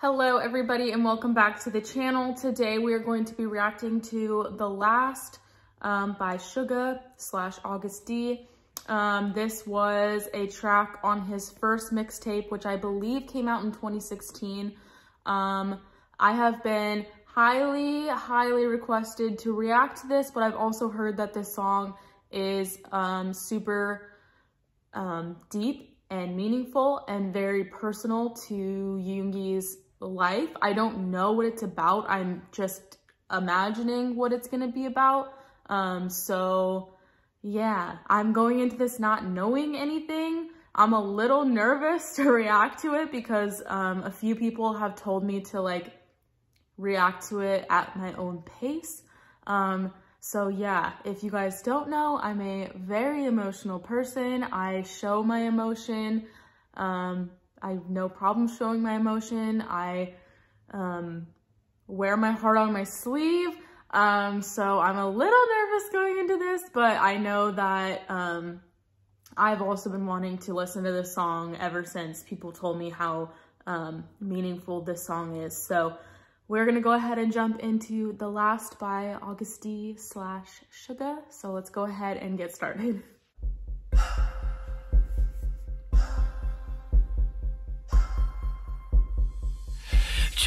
Hello everybody and welcome back to the channel. Today we are going to be reacting to The Last um, by Suga slash Agust D. Um, this was a track on his first mixtape, which I believe came out in 2016. Um, I have been highly, highly requested to react to this, but I've also heard that this song is um, super um, deep and meaningful and very personal to Yoongi's life. I don't know what it's about. I'm just imagining what it's going to be about. Um, so yeah, I'm going into this not knowing anything. I'm a little nervous to react to it because um, a few people have told me to like react to it at my own pace. Um, so yeah, if you guys don't know, I'm a very emotional person. I show my emotion. Um, I have no problem showing my emotion. I um, wear my heart on my sleeve. Um, so I'm a little nervous going into this, but I know that um, I've also been wanting to listen to this song ever since people told me how um, meaningful this song is. So we're gonna go ahead and jump into The Last by Agust D slash Suga. So let's go ahead and get started.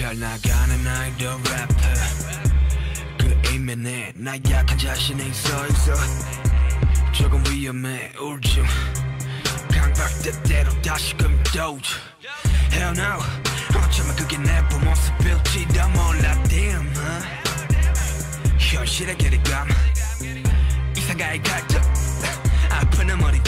잘 나가는 아이돌 래퍼 그 이면에 나 약한 자신이 서있어 조금 위험해 우울증 강박대대로 다시금 도주 Hell no 어쩌면 그게 내 부모습일지도 몰라 damn huh? 현실의 괴리감 이상가의 갈등 아픈 머리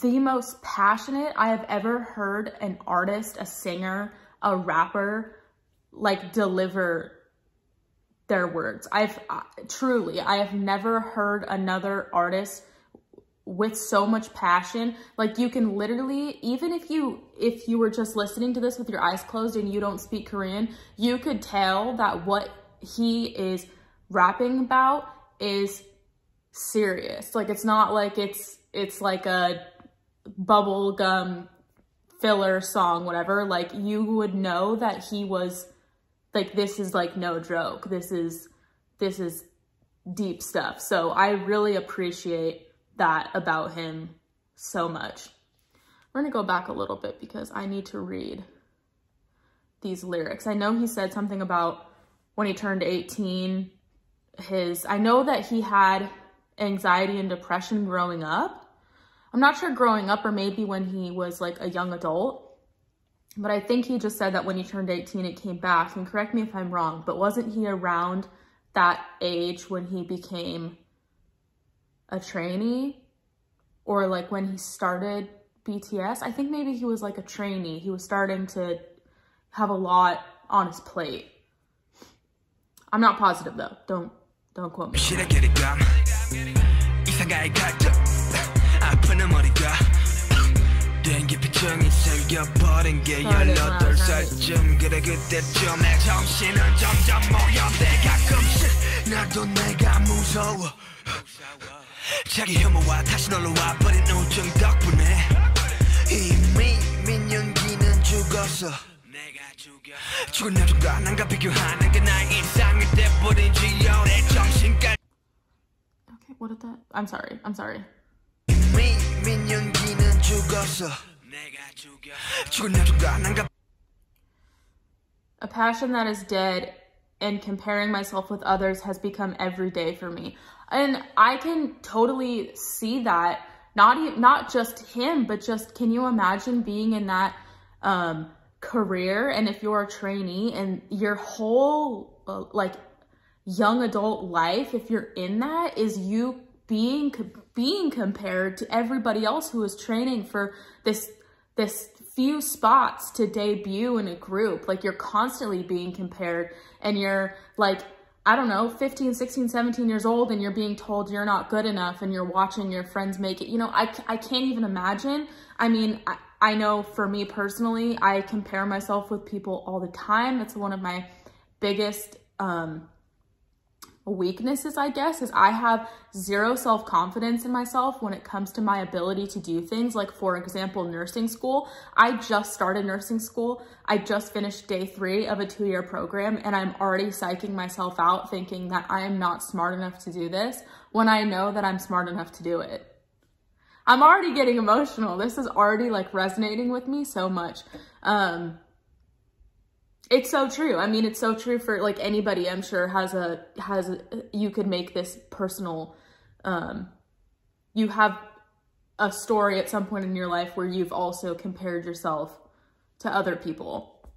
the most passionate I have ever heard an artist, a singer, a rapper, like deliver their words. I've uh, truly, I have never heard another artist with so much passion. Like you can literally, even if you, if you were just listening to this with your eyes closed and you don't speak Korean, you could tell that what he is rapping about is serious. Like it's not like it's, it's like a bubblegum filler song, whatever, like you would know that he was like, this is like no joke. This is, this is deep stuff. So I really appreciate that about him so much. We're gonna go back a little bit because I need to read these lyrics. I know he said something about when he turned 18, his, I know that he had anxiety and depression growing up, I'm not sure growing up or maybe when he was like a young adult. But I think he just said that when he turned 18, it came back. And correct me if I'm wrong, but wasn't he around that age when he became a trainee? Or like when he started BTS? I think maybe he was like a trainee. He was starting to have a lot on his plate. I'm not positive though. Don't don't quote me. 피증이 생겨버린 게 18살쯤 그래 그때쯤 내 정신은 점점 모여대 가끔씩 나도 내가 무서워. 자기 혐오와 다시 놀러 와버린 우증 덕분에 이미 민연기는 죽었어. 죽은 남자가 난가 비교하는 게 나의 일상이 돼버린 지요 내 정신까지. Okay, what did that? I'm sorry, I'm sorry. A passion that is dead and comparing myself with others has become every day for me. And I can totally see that. Not, not just him, but just can you imagine being in that um, career and if you're a trainee and your whole uh, like young adult life, if you're in that, is you being being compared to everybody else who is training for this this few spots to debut in a group. Like you're constantly being compared and you're like, I don't know, 15, 16, 17 years old and you're being told you're not good enough and you're watching your friends make it. You know, I, I can't even imagine. I mean, I, I know for me personally, I compare myself with people all the time. That's one of my biggest um, weaknesses, I guess, is I have zero self-confidence in myself when it comes to my ability to do things. Like, for example, nursing school. I just started nursing school. I just finished day three of a two-year program, and I'm already psyching myself out thinking that I am not smart enough to do this when I know that I'm smart enough to do it. I'm already getting emotional. This is already like resonating with me so much. Um, it's so true. I mean, it's so true for like anybody, I'm sure has a, has, a, you could make this personal, um, you have a story at some point in your life where you've also compared yourself to other people.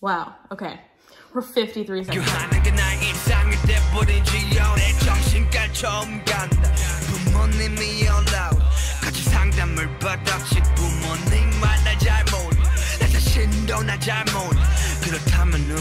Wow. Okay. We're 53 seconds.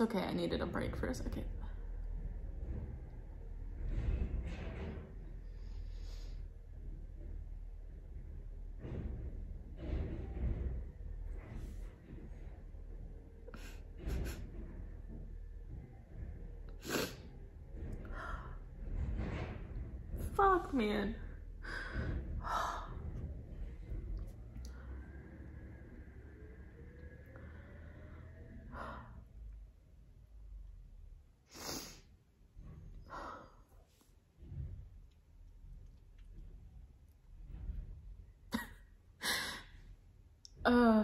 It's okay, I needed a break for a second. Fuck, man. Uh,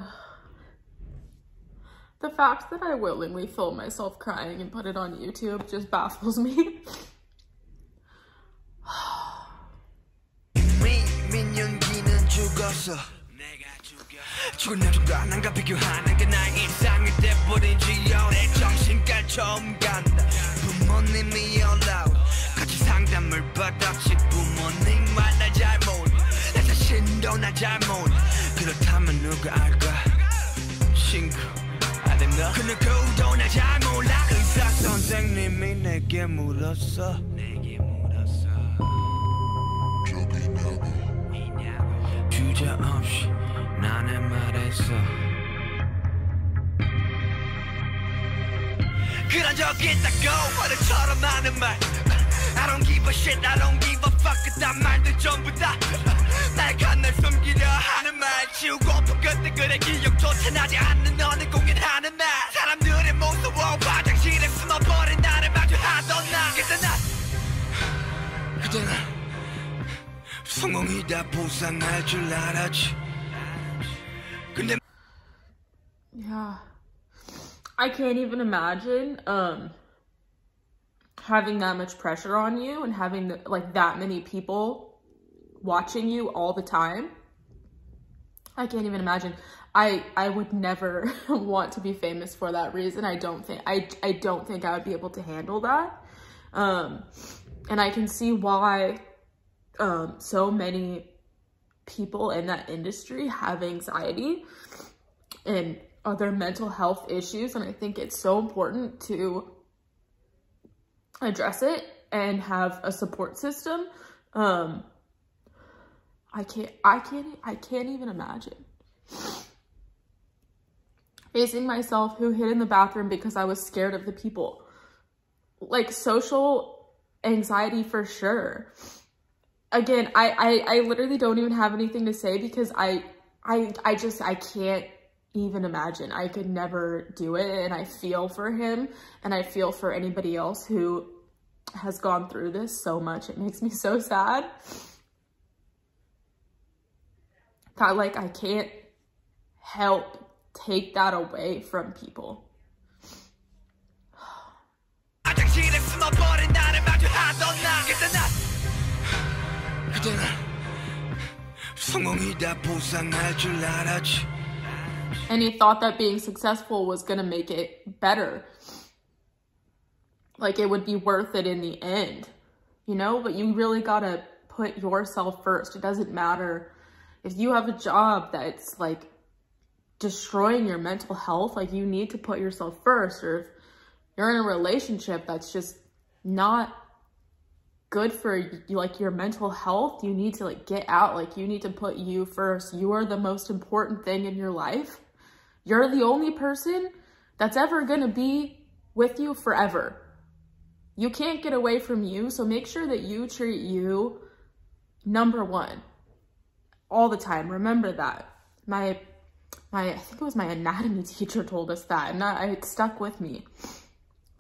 the fact that I willingly film myself crying and put it on YouTube just baffles me. 누가 알까? 친구 아님 너그 누구도 나잘 몰라. 의사 선생님이 내게 물었어. 내게 물었어. 저기 있냐고. 주저 없이 나는 말했어. 그런 적 있다고 어른처럼 하는 말. I don't give a shit, I don't give a fuck. 그딴 말들 전부 다 지우고픈 그때 그래 기억조차 나지 않는 너는 공연하는 말 사람들의 무서워 화장실에 숨어버린 나를 마주하던 나 그때 난 그때 난 성공이다 보상할 줄 알았지 근데 Yeah. I can't even imagine um having that much pressure on you and having the, like that many people watching you all the time. I can't even imagine. I I would never want to be famous for that reason. I don't think I I don't think I would be able to handle that. Um and I can see why um so many people in that industry have anxiety and other mental health issues and I think it's so important to address it and have a support system. Um, I can't, I can't, I can't even imagine facing myself who hid in the bathroom because I was scared of the people. Like social anxiety for sure. Again, I, I, I literally don't even have anything to say because I, I, I just, I can't even imagine. I could never do it. And I feel for him and I feel for anybody else who has gone through this so much. It makes me so sad that like I can't help take that away from people. and he thought that being successful was going to make it better. Like it would be worth it in the end, you know? But you really got to put yourself first. It doesn't matter if you have a job that's like destroying your mental health, like you need to put yourself first. Or if you're in a relationship that's just not good for like your mental health, you need to like get out. Like you need to put you first. You are the most important thing in your life. You're the only person that's ever going to be with you forever. You can't get away from you, so make sure that you treat you number one all the time. Remember that. My, my, I think it was my anatomy teacher told us that, and that it stuck with me.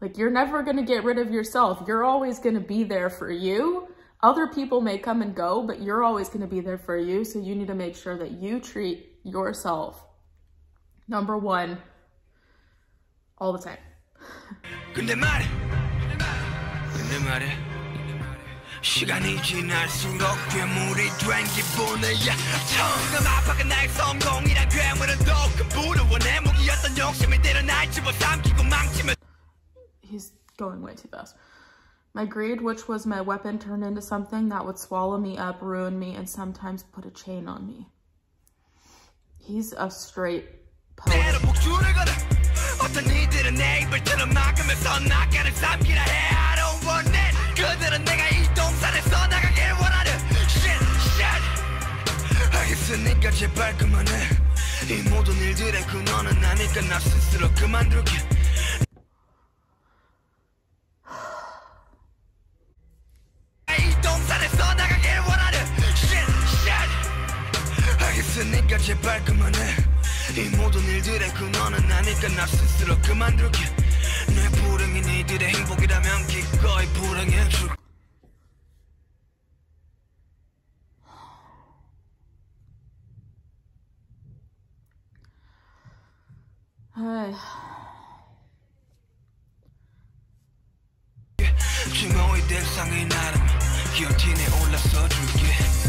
Like, you're never going to get rid of yourself. You're always going to be there for you. Other people may come and go, but you're always going to be there for you. So you need to make sure that you treat yourself number one all the time. 근데 말해 근데 말해 시간이 지날수록 괴물이 된 기분이야 처음과 마파가 나의 성공이란 괴물은 더큰 부러워 내 무기였던 욕심이 때려 날 집어삼키고 망치며 He's going way too fast. My greed, which was my weapon, turned into something that would swallow me up, ruin me, and sometimes put a chain on me. He's a straight poet. 제발 그만해. 이 모든 일들의 근원은 나니까 나 스스로 그만둘게 Ay. 증오의 대상의 나름 기어틴에 올라서 줄게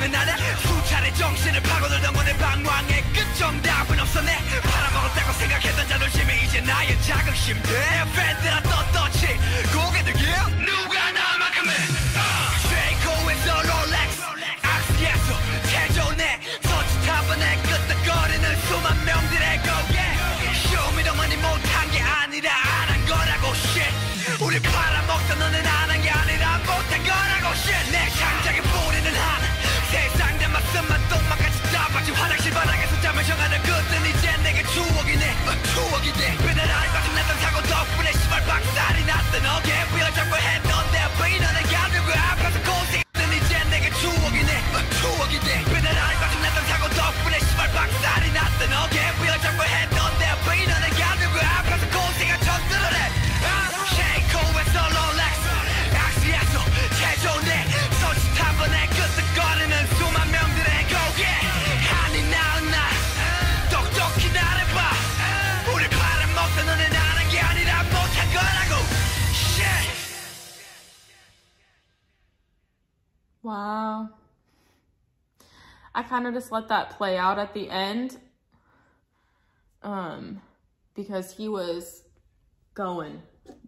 부정은 나다 수차례 정신을 파고들던 건내 방황의 끝 정답은 내 팔아먹었다고 생각했던 자존심이 이제 나의 자긍심 내 팬들아 떳떳이 고개들 yeah. 누가 나만큼은 세이코에서 롤렉스. 악스에서 태조내 서치타번에 끄떡거리는 수만 명들의 고개. 쇼미더머니 못한 게 아니라 안 한 거라고 shit. 우리 팔 그땐 이제 내게 추억이네 어, 추억이 돼. 그날 알바좀 났던 사고 덕분에 시발 박살이 났던 어깨 부여 잡고 했던 내 부인은 내가 Wow. I kind of just let that play out at the end. Um, because he was going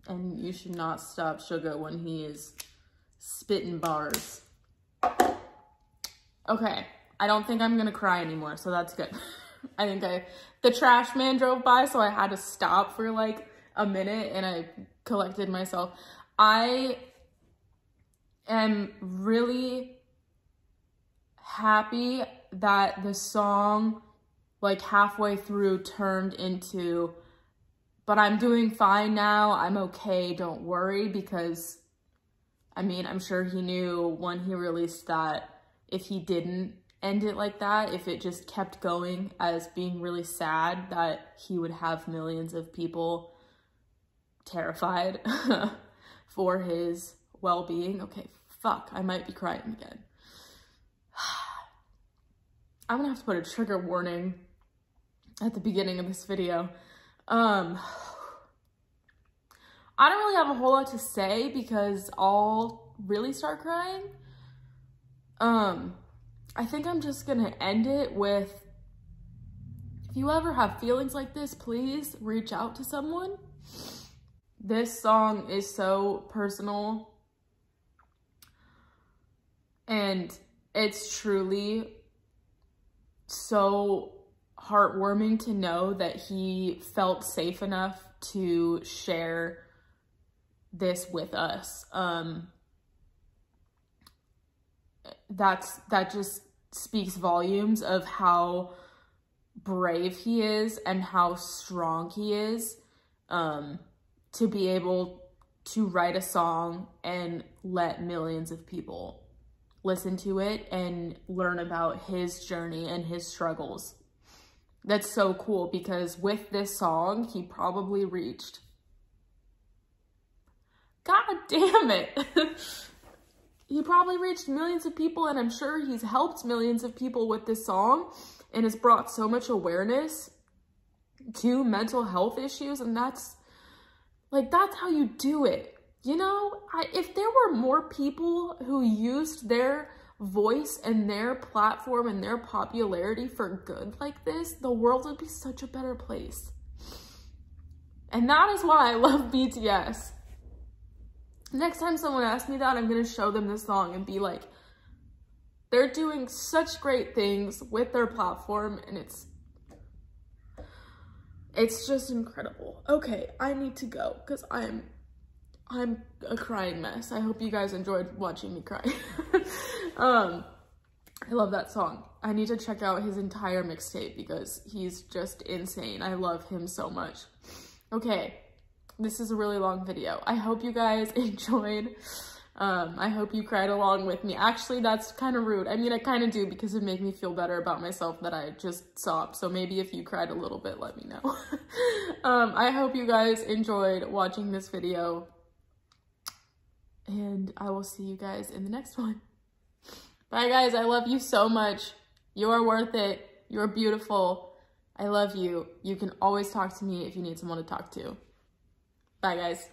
and you should not stop Suga when he is spitting bars. Okay. I don't think I'm gonna cry anymore, so that's good. I think I, the trash man drove by, so I had to stop for like a minute and I collected myself. I am really happy that the song like halfway through turned into, but I'm doing fine now. I'm okay. Don't worry. Because, I mean, I'm sure he knew when he released that if he didn't end it like that, if it just kept going as being really sad, that he would have millions of people terrified for his well being. Okay, fuck, I might be crying again. I'm gonna have to put a trigger warning at the beginning of this video. Um, I don't really have a whole lot to say because I'll really start crying. Um, I think I'm just gonna end it with, if you ever have feelings like this, please reach out to someone. This song is so personal and it's truly so heartwarming to know that he felt safe enough to share this with us. Um, that's that just speaks volumes of how brave he is and how strong he is um, to be able to write a song and let millions of people listen to it and learn about his journey and his struggles. That's so cool because with this song, he probably reached. God damn it. he probably reached millions of people and I'm sure he's helped millions of people with this song and has brought so much awareness to mental health issues and that's like that's how you do it you know I, if there were more people who used their voice and their platform and their popularity for good like this the world would be such a better place and that is why i love bts Next time someone asks me that, I'm going to show them this song and be like, they're doing such great things with their platform and it's it's just incredible. Okay, I need to go because I'm I'm a crying mess. I hope you guys enjoyed watching me cry. um I love that song. I need to check out his entire mixtape because he's just insane. I love him so much. Okay, this is a really long video. I hope you guys enjoyed. Um, I hope you cried along with me. Actually, that's kind of rude. I mean, I kind of do because it made me feel better about myself that I just sobbed. So maybe if you cried a little bit, let me know. um, I hope you guys enjoyed watching this video. And I will see you guys in the next one. Bye, guys. I love you so much. You are worth it. You're beautiful. I love you. You can always talk to me if you need someone to talk to. Bye, guys.